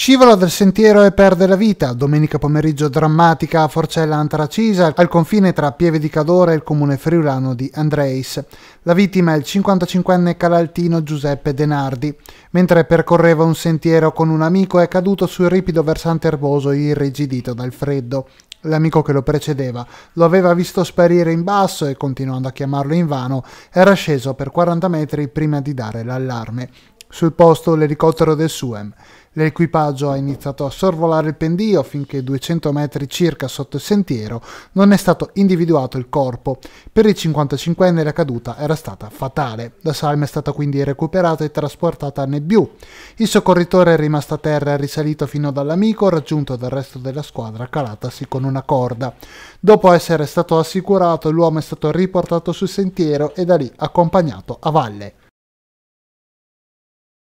Scivola del sentiero e perde la vita. Domenica pomeriggio drammatica a Forcella Antracisa, al confine tra Pieve di Cadore e il comune friulano di Andreis. La vittima è il 55enne calaltino Giuseppe Denardi. Mentre percorreva un sentiero con un amico è caduto sul ripido versante erboso irrigidito dal freddo. L'amico che lo precedeva lo aveva visto sparire in basso e, continuando a chiamarlo invano, era sceso per 40 metri prima di dare l'allarme. Sul posto l'elicottero del SUEM. L'equipaggio ha iniziato a sorvolare il pendio finché 200 metri circa sotto il sentiero non è stato individuato il corpo. Per il 55enne la caduta era stata fatale. La salma è stata quindi recuperata e trasportata a Nebbiù. Il soccorritore è rimasto a terra e risalito fino dall'amico, raggiunto dal resto della squadra calatasi con una corda. Dopo essere stato assicurato, l'uomo è stato riportato sul sentiero e da lì accompagnato a valle.